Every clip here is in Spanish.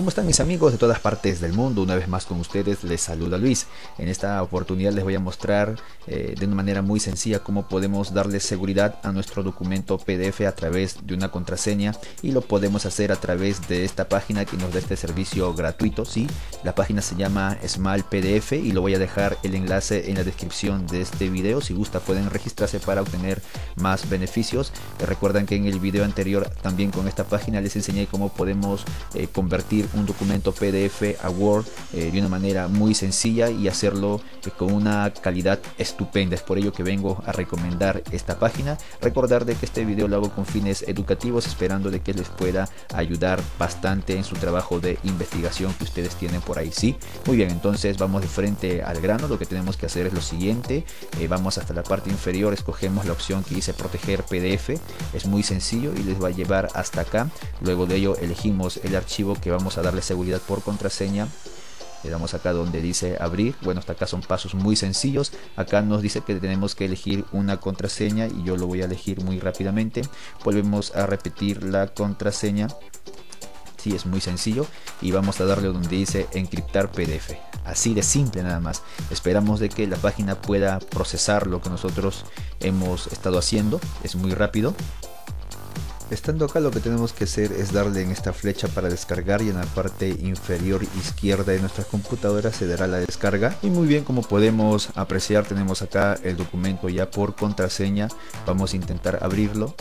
¿Cómo están mis amigos de todas partes del mundo? Una vez más con ustedes les saluda Luis. En esta oportunidad les voy a mostrar eh, de una manera muy sencilla cómo podemos darle seguridad a nuestro documento PDF a través de una contraseña y lo podemos hacer a través de esta página que nos da este servicio gratuito. ¿sí? La página se llama Small PDF y lo voy a dejar el enlace en la descripción de este video. Si gusta pueden registrarse para obtener más beneficios. Eh, recuerdan que en el video anterior también con esta página les enseñé cómo podemos eh, convertir un documento PDF a Word eh, de una manera muy sencilla y hacerlo eh, con una calidad estupenda. Es por ello que vengo a recomendar esta página. Recordar de que este video lo hago con fines educativos esperando de que les pueda ayudar bastante en su trabajo de investigación que ustedes tienen por ahí. Sí, muy bien, entonces vamos de frente al grano. Lo que tenemos que hacer es lo siguiente. Eh, vamos hasta la parte inferior, escogemos la opción que dice proteger PDF. Es muy sencillo y les va a llevar hasta acá. Luego de ello elegimos el archivo que vamos a darle seguridad por contraseña. Le damos acá donde dice abrir. Bueno hasta acá son pasos muy sencillos. Acá nos dice que tenemos que elegir una contraseña y yo lo voy a elegir muy rápidamente. Volvemos a repetir la contraseña. Si es muy sencillo. Y vamos a darle donde dice encriptar pdf así de simple nada más. Esperamos de que la página pueda procesar lo que nosotros hemos estado haciendo. Es muy rápido Estando acá lo que tenemos que hacer es darle en esta flecha para descargar y en la parte inferior izquierda de nuestra computadora se dará la descarga. Y muy bien como podemos apreciar tenemos acá el documento ya por contraseña. Vamos a intentar abrirlo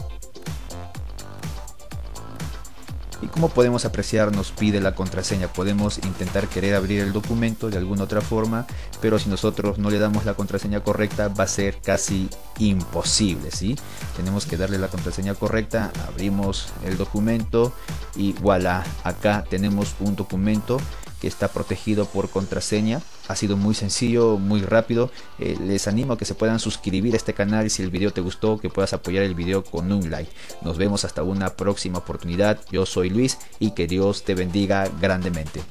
y como podemos apreciar nos pide la contraseña podemos intentar querer abrir el documento de alguna otra forma pero si nosotros no le damos la contraseña correcta va a ser casi imposible ¿sí? tenemos que darle la contraseña correcta abrimos el documento y voilà acá tenemos un documento que está protegido por contraseña. Ha sido muy sencillo, muy rápido. Eh, les animo a que se puedan suscribir a este canal si el video te gustó, que puedas apoyar el video con un like. Nos vemos hasta una próxima oportunidad. Yo soy Luis y que Dios te bendiga grandemente.